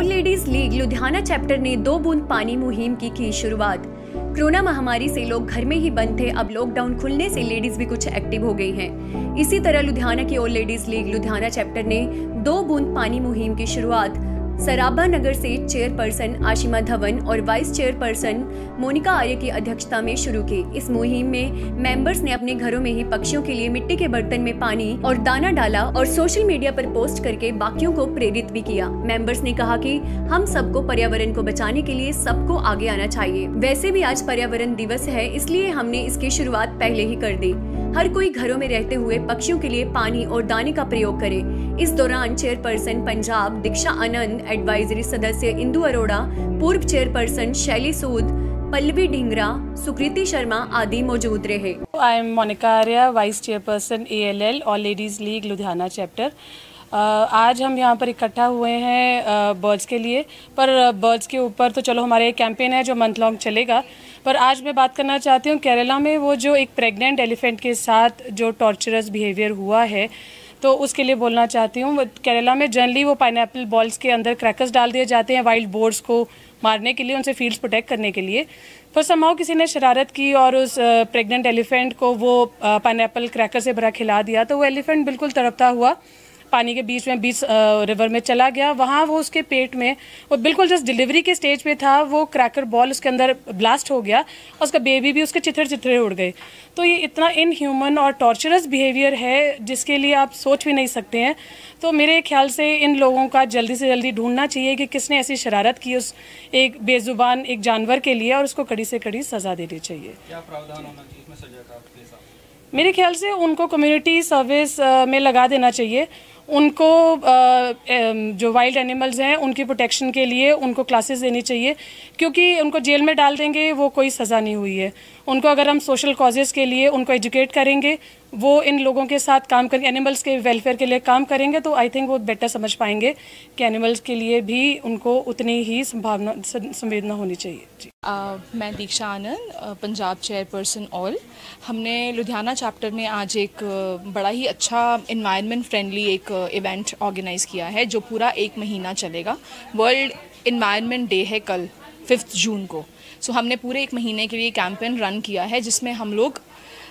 All ladies league Ludhiana chapter ने दो बूंद पानी मुहिम की की शुरुआत। कोरोना महामारी से लोग घर में ही बंद थे, अब लॉकडाउन खुलने से लेडीज़ भी कुछ एक्टिव हो गई हैं। इसी तरह लुधियाना की old ladies league Ludhiana chapter ने दो बूंद पानी मुहिम की शुरुआत। सराबा नगर से चेयरपर्सन आशिमा धवन और वाइस चेयरपर्सन मोनिका आर्य की अध्यक्षता में शुरू की। इस मुहिम में मेंबर्स ने अपने घरों में ही पक्षियों के लिए मिट्टी के बर्तन में पानी और दाना डाला और सोशल मीडिया पर पोस्ट करके बाकियों को प्रेरित भी किया। मेंबर्स ने कहा कि हम सबको पर्यावरण को बचाने के लिए सबको आगे आना चाहिए। वैसे भी आज पर्यावरण दिवस है, इसलिए हमने इसकी शुरुआत पहले ही कर दी। हर कोई घरों में रहते हुए पक्षियों के लिए पानी और दाने का प्रयोग करे। इस दौरान चेयरपर्सन पंजाब दीक्षा आनंद एडवाइजरी सदस्य इंदु अरोड़ा, पूर्व चेयरपर्सन शैली सूद, पल्लवी ढिंगरा, सुकृति शर्मा आदि मौजूद रहे। I am Monika Arya vice chairperson A L L all ladies league Ludhiana chapter आज हम यहाँ पर इकट्ठा हुए हैं बर्ड्स के लिए। पर बर्ड्स के ऊपर तो चलो हमारे कैंपेन है जो मंथ लॉन्ग चलेगा। पर आज मैं बात करना चाहती हूँ केरला में वो जो एक प्रेग्नेंट एलिफेंट के साथ जो टॉर्चरस बिहेवियर हुआ है तो उसके लिए बोलना चाहती हूँ। केरला में जनरली वो पाइन बॉल्स के अंदर क्रैकर्स डाल दिए जाते हैं वाइल्ड बोर्ड्स को मारने के लिए, उनसे फील्ड्स प्रोटेक्ट करने के लिए। पर समाओ किसी ने शरारत की और उस प्रेग्नेंट एलिफेंट को वो पाइन क्रैकर से भरा खिला दिया तो वो एलिफेंट बिल्कुल तड़पता हुआ पानी के बीच में बीच रिवर में चला गया। वहाँ वो उसके पेट में वो बिल्कुल जस्ट डिलीवरी के स्टेज पे था। वो क्रैकर बॉल उसके अंदर ब्लास्ट हो गया और उसका बेबी भी उसके चिथड़े चिथड़े उड़ गए। तो ये इतना इनह्यूमन और टॉर्चरस बिहेवियर है जिसके लिए आप सोच भी नहीं सकते हैं। तो मेरे ख्याल से इन लोगों का जल्दी से जल्दी ढूंढना चाहिए कि किसने ऐसी शरारत की उस एक बेजुबान एक जानवर के लिए और उसको कड़ी से कड़ी सज़ा देनी चाहिए। क्या प्रावधान होना चाहिए इसमें सजा का मेरे ख्याल से उनको कम्युनिटी सर्विस में लगा देना चाहिए। उनको जो वाइल्ड एनिमल्स हैं उनकी प्रोटेक्शन के लिए उनको क्लासेस देनी चाहिए क्योंकि उनको जेल में डाल देंगे वो कोई सज़ा नहीं हुई है। उनको अगर हम सोशल कॉजेज़ के लिए उनको एजुकेट करेंगे वो इन लोगों के साथ काम करेंगे एनिमल्स के वेलफेयर के लिए काम करेंगे तो आई थिंक वो बेटर समझ पाएँगे कि एनिमल्स के लिए भी उनको उतनी ही संभावना संवेदना होनी चाहिए। जी। आ, मैं दीक्षा आनंद पंजाब चेयरपर्सन ऑल हमने लुधियाना चैप्टर में आज एक बड़ा ही अच्छा इन्वायरमेंट फ्रेंडली एक इवेंट ऑर्गेनाइज़ किया है जो पूरा एक महीना चलेगा। वर्ल्ड इन्वायरमेंट डे है कल फिफ्थ जून को। सो so, हमने पूरे एक महीने के लिए कैंपेन रन किया है जिसमें हम लोग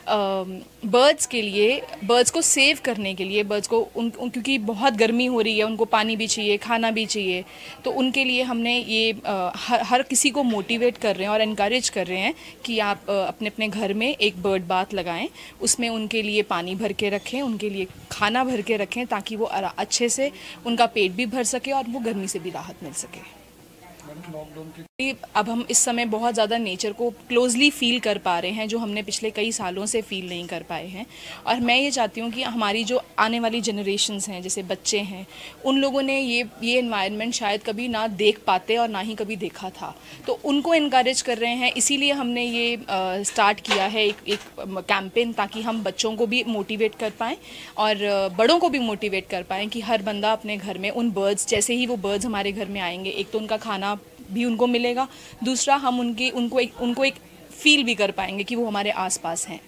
बर्ड्स के लिए बर्ड्स को सेव करने के लिए बर्ड्स को उन, उन क्योंकि बहुत गर्मी हो रही है उनको पानी भी चाहिए खाना भी चाहिए तो उनके लिए हमने ये हर हर किसी को मोटिवेट कर रहे हैं और इनक्रेज कर रहे हैं कि आप अपने अपने घर में एक बर्ड बात लगाएँ। उसमें उनके लिए पानी भर के रखें उनके लिए खाना भर के रखें ताकि वो अच्छे से उनका पेट भी भर सके और वो गर्मी से भी राहत मिल सके। अब हम इस समय बहुत ज़्यादा नेचर को क्लोजली फील कर पा रहे हैं जो हमने पिछले कई सालों से फील नहीं कर पाए हैं। और मैं ये चाहती हूँ कि हमारी जो आने वाली जनरेशन्स हैं जैसे बच्चे हैं उन लोगों ने ये ये इन्वायरमेंट शायद कभी ना देख पाते और ना ही कभी देखा था। तो उनको इनक्रेज कर रहे हैं इसीलिए हमने ये आ, स्टार्ट किया है एक एक कैंपेन ताकि हम बच्चों को भी मोटिवेट कर पाएँ और बड़ों को भी मोटिवेट कर पाएँ कि हर बंदा अपने घर में उन बर्ड्स जैसे ही वो बर्ड्स हमारे घर में आएँगे एक तो उनका खाना भी उनको मिलेगा। दूसरा, हम उनकी, उनको एक उनको एक फील भी कर पाएँगे कि वो हमारे आस पास हैं।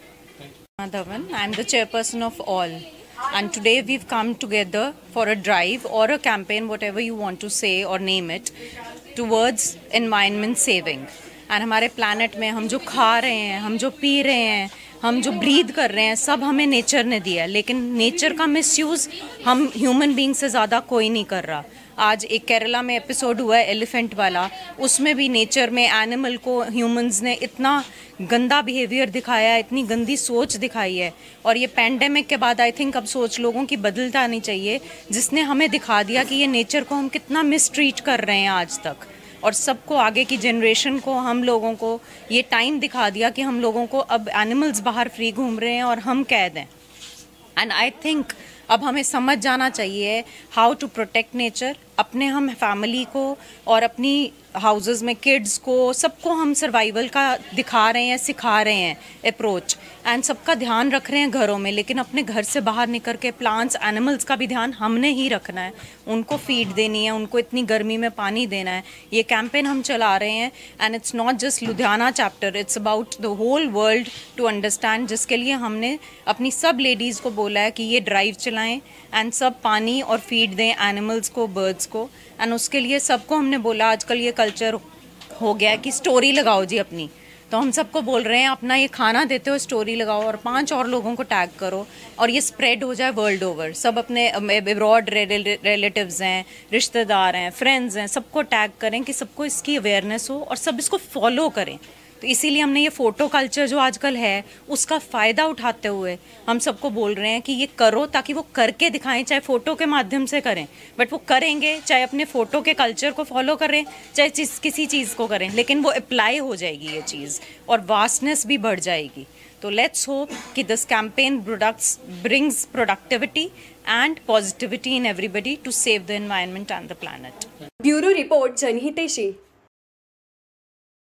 Dhawan I am the chairperson of all and today we come together for a drive or a campaign whatever you want to say or name it towards environment saving and हमारे प्लानट में हम जो खा रहे हैं, हम जो P रहे हैं, हम जो ब्रीद कर रहे हैं, सब हमें नेचर ने दिया है। लेकिन नेचर का मिस यूज़ हम ह्यूमन बींग से ज़्यादा कोई नहीं कर रहा। आज एक केरला में एपिसोड हुआ है एलिफेंट वाला। उसमें भी नेचर में एनिमल को ह्यूमंस ने इतना गंदा बिहेवियर दिखाया है इतनी गंदी सोच दिखाई है। और ये पैंडेमिक के बाद आई थिंक अब सोच लोगों की बदलता नहीं चाहिए, जिसने हमें दिखा दिया कि ये नेचर को हम कितना मिसट्रीट कर रहे हैं आज तक। और सबको आगे की जनरेशन को, हम लोगों को ये टाइम दिखा दिया कि हम लोगों को अब एनिमल्स बाहर फ्री घूम रहे हैं और हम कैद हैं। एंड आई थिंक अब हमें समझ जाना चाहिए हाउ टू प्रोटेक्ट नेचर अपने हम फैमिली को और अपनी हाउसेस में किड्स को, सबको हम सर्वाइवल का दिखा रहे हैं, सिखा रहे हैं अप्रोच एंड सबका ध्यान रख रहे हैं घरों में, लेकिन अपने घर से बाहर निकल के प्लांट्स एनिमल्स का भी ध्यान हमने ही रखना है. उनको फ़ीड देनी है, उनको इतनी गर्मी में पानी देना है. ये कैंपेन हम चला रहे हैं and it's not just Ludhiana chapter it's about the whole world to understand जिसके लिए हमने अपनी सब लेडीज़ को बोला है कि ये ड्राइव चलाएँ एंड सब पानी और फ़ीड दें एनिमल्स को बर्ड्स इसको एंड उसके लिए सबको हमने बोला, आजकल ये कल्चर हो गया है कि स्टोरी लगाओ जी अपनी। तो हम सबको बोल रहे हैं, अपना ये खाना देते हो स्टोरी लगाओ और पाँच और लोगों को टैग करो और ये स्प्रेड हो जाए वर्ल्ड ओवर सब अपने अब्रॉड रिलेटिव्स हैं, रिश्तेदार हैं फ्रेंड्स हैं, सबको टैग करें कि सबको इसकी अवेयरनेस हो और सब इसको फॉलो करें। तो इसीलिए हमने ये फ़ोटो कल्चर जो आजकल है, उसका फ़ायदा उठाते हुए हम सबको बोल रहे हैं कि ये करो ताकि वो करके दिखाएँ, चाहे फ़ोटो के माध्यम से करें। बट वो करेंगे, चाहे अपने फ़ोटो के कल्चर को फॉलो करें, चाहे किसी चीज़ को करें, लेकिन वो अप्लाई हो जाएगी ये चीज़ और वास्टनेस भी बढ़ जाएगी। तो लेट्स होप कि this campaign products brings productivity and positivity in everybody to save the environment and the planet bureau report जनहितेशी